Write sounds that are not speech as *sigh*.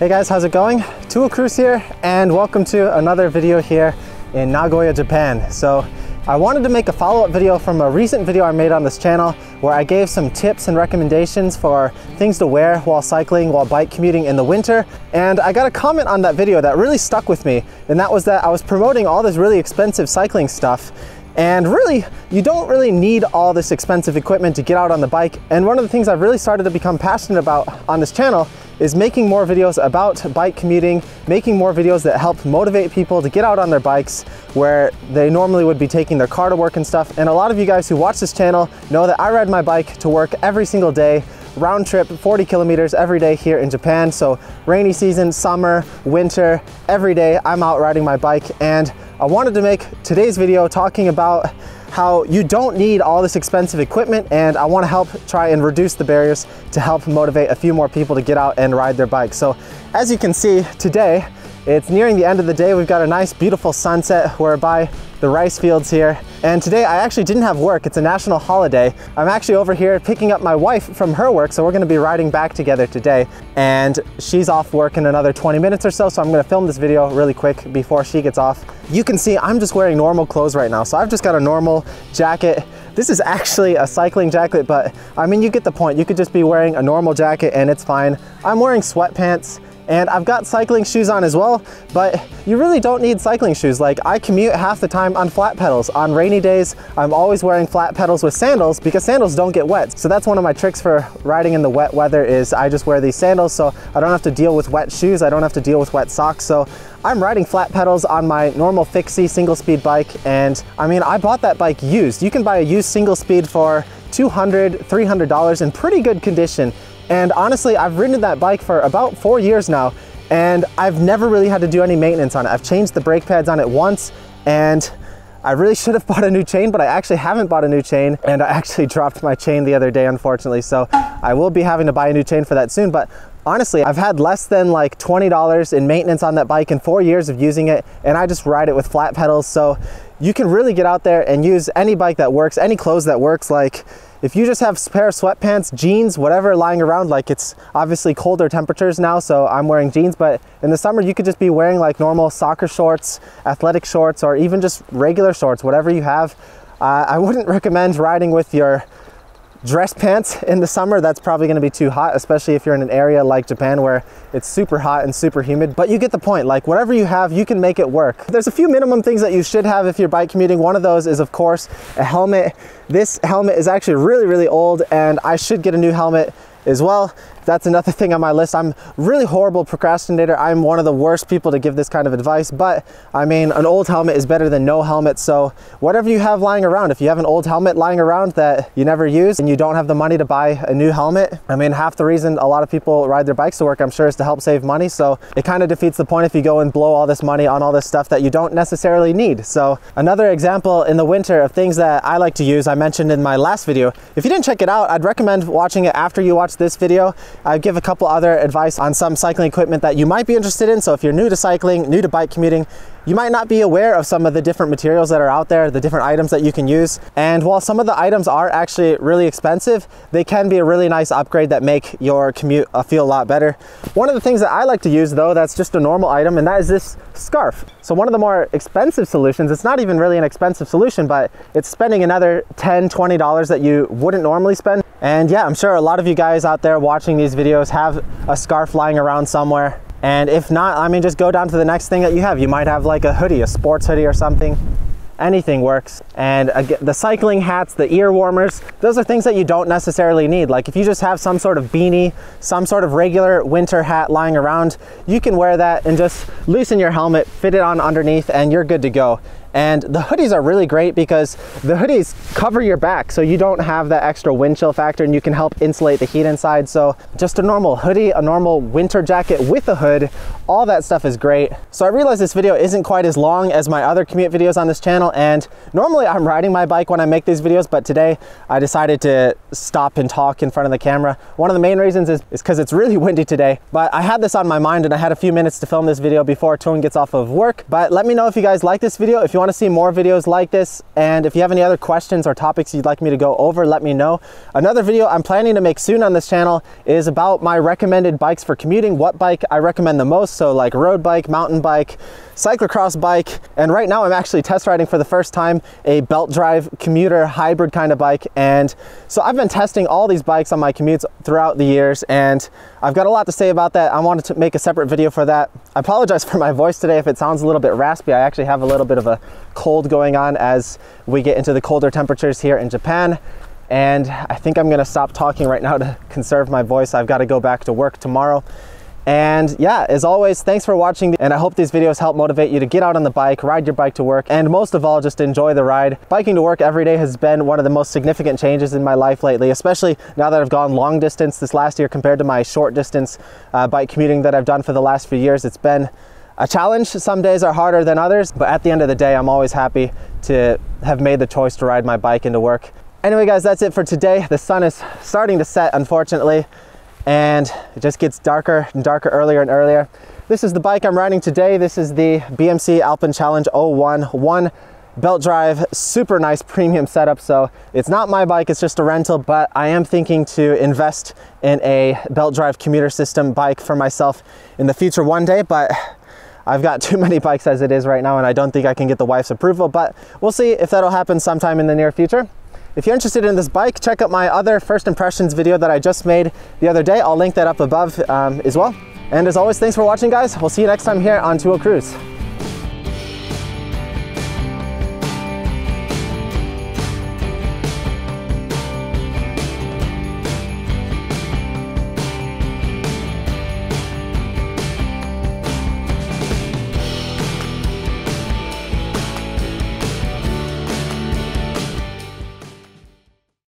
Hey guys, how's it going? Two Wheel Cruise here and welcome to another video here in Nagoya, Japan. So I wanted to make a follow-up video from a recent video I made on this channel where I gave some tips and recommendations for things to wear while cycling, while bike commuting in the winter. And I got a comment on that video that really stuck with me and that was that I was promoting all this really expensive cycling stuff and really, you don't really need all this expensive equipment to get out on the bike. And one of the things I've really started to become passionate about on this channel is making more videos about bike commuting, making more videos that help motivate people to get out on their bikes where they normally would be taking their car to work and stuff. And a lot of you guys who watch this channel know that I ride my bike to work every single day round trip 40 kilometers every day here in Japan. So rainy season, summer, winter, every day I'm out riding my bike and I wanted to make today's video talking about how you don't need all this expensive equipment and I want to help try and reduce the barriers to help motivate a few more people to get out and ride their bike. So as you can see today, it's nearing the end of the day. We've got a nice beautiful sunset. We're by the rice fields here. And today I actually didn't have work. It's a national holiday. I'm actually over here picking up my wife from her work. So we're gonna be riding back together today. And she's off work in another 20 minutes or so. So I'm gonna film this video really quick before she gets off. You can see I'm just wearing normal clothes right now. So I've just got a normal jacket. This is actually a cycling jacket, but I mean, you get the point. You could just be wearing a normal jacket and it's fine. I'm wearing sweatpants and I've got cycling shoes on as well, but you really don't need cycling shoes. Like I commute half the time on flat pedals. On rainy days, I'm always wearing flat pedals with sandals because sandals don't get wet. So that's one of my tricks for riding in the wet weather is I just wear these sandals so I don't have to deal with wet shoes. I don't have to deal with wet socks. So I'm riding flat pedals on my normal fixie single speed bike. And I mean, I bought that bike used. You can buy a used single speed for $200, $300 in pretty good condition. And honestly, I've ridden that bike for about four years now and I've never really had to do any maintenance on it. I've changed the brake pads on it once and I really *laughs* should have bought a new chain, but I actually haven't bought a new chain and I actually dropped my chain the other day, unfortunately. So I will be having to buy a new chain for that soon. But honestly, I've had less than like $20 in maintenance on that bike in four years of using it. And I just ride it with flat pedals. So you can really get out there and use any bike that works, any clothes that works. Like if you just have a pair of sweatpants, jeans, whatever lying around, like it's obviously colder temperatures now, so I'm wearing jeans, but in the summer you could just be wearing like normal soccer shorts, athletic shorts, or even just regular shorts, whatever you have. Uh, I wouldn't *laughs* recommend riding with your dress pants in the summer that's probably going to be too hot especially if you're in an area like Japan where it's super hot and super humid. But you get the point like whatever you have you can make it work. There's a few minimum things that you should have if you're bike commuting. One of those is of course a helmet. This helmet is actually really really old and I should get a new helmet as well that's another thing on my list. I'm really horrible procrastinator. I'm one of the worst people to give this kind of advice, but I mean, an old helmet is better than no helmet. So whatever you have lying around, if you have an old helmet lying around that you never use and you don't have the money to buy a new helmet, I mean, half the reason a lot of people ride their bikes to work, I'm sure, is to help save money. So it kind of defeats the point if you go and blow all this money on all this stuff that you don't necessarily need. So another example in the winter of things that I like to use, I mentioned in my last video. If you didn't check it out, I'd recommend watching it after you watch this video. I give a couple other advice on some cycling equipment that you might be interested in. So if you're new to cycling, new to bike commuting, you might not be aware of some of the different materials that are out there, the different items that you can use. And while some of the items are actually really expensive, they can be a really nice upgrade that make your commute uh, feel a lot better. One of the things that I like to use though, that's just a normal item, and that is this scarf. So one of the more expensive solutions, it's not even really an expensive solution, but it's spending another $10, $20 that you wouldn't normally spend. And yeah, I'm sure a lot of you guys out there watching these videos have a scarf lying around somewhere. And if not, I mean, just go down to the next thing that you have. You might have like a hoodie, a sports hoodie or something. Anything works. And the cycling hats, the ear warmers, those are things that you don't necessarily need. Like if you just have some sort of beanie, some sort of regular winter hat lying around, you can wear that and just loosen your helmet, fit it on underneath, and you're good to go. And the hoodies are really great because the hoodies cover your back so you don't have that extra wind chill factor and you can help insulate the heat inside. So just a normal hoodie, a normal winter jacket with a hood, all that stuff is great. So I realize this video isn't quite as long as my other commute videos on this channel and normally I'm riding my bike when I make these videos, but today I decided to stop and talk in front of the camera. One of the main reasons is because it's really *laughs* windy today, but I had this on my mind and I had a few minutes to film this video before Tone gets off of work. But let me know if you guys like this video. If you you want to see more videos like this, and if you have any other questions or topics you'd like me to go over, let me know. Another video I'm planning to make soon on this channel is about my recommended bikes for commuting, what bike I recommend the most, so like road bike, mountain bike, cyclocross bike, and right now I'm actually test riding for the first time a belt drive commuter hybrid kind of bike. And so I've been testing all these bikes on my commutes throughout the years, and I've got a lot to say about that. I wanted to make a separate video for that. I apologize *laughs* for my voice today if it sounds a little bit raspy. I actually have a little bit of a cold going on as we get into the colder temperatures here in Japan. And I think I'm gonna stop talking right now to *laughs* conserve my voice. I've gotta go back to work tomorrow. And yeah, as always, thanks for watching. And I hope these videos help motivate you to get out on the bike, ride your bike to work, and most of all, just enjoy the ride. Biking to work every day has been one of the most significant changes in my life lately, especially now that I've gone long distance this last year compared to my short distance uh, bike commuting that I've done for the last few years. It's been a challenge. Some days are harder than others, but at the end of the day, I'm always happy to have made the choice to ride my bike into work. Anyway, guys, that's it for today. The sun is starting to set, unfortunately and it just gets darker and darker earlier and earlier. This is the bike I'm riding today. This is the BMC Alpenchallenge 01 one belt drive, super nice premium setup. So it's not my bike, it's just a rental, but I am thinking to invest in a belt drive commuter system bike for myself in the future one day, but I've got *laughs* too many bikes as it is right now and I don't think I can get the wife's approval, but we'll see if that'll happen sometime in the near future. If you're interested in this bike, check out my other first impressions video that I just made the other day. I'll link that up above um, as well. And as always, thanks for watching guys. We'll see you next time here on Two Wheel Cruise.